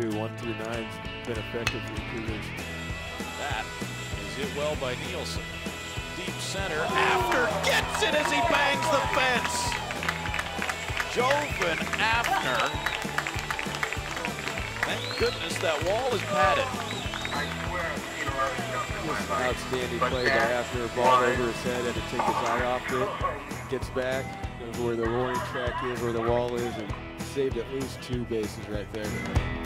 two, one through nine, been effective for the Cougars. That is hit well by Nielsen. Deep center. Afenir gets it as he bangs the fence. Joven Afenir. Thank goodness that wall is padded. Just an outstanding play by Afenir. Ball over his head, had to take his eye off it. Gets back, knows where the roaring track is, where the wall is, and saved at least two bases right there.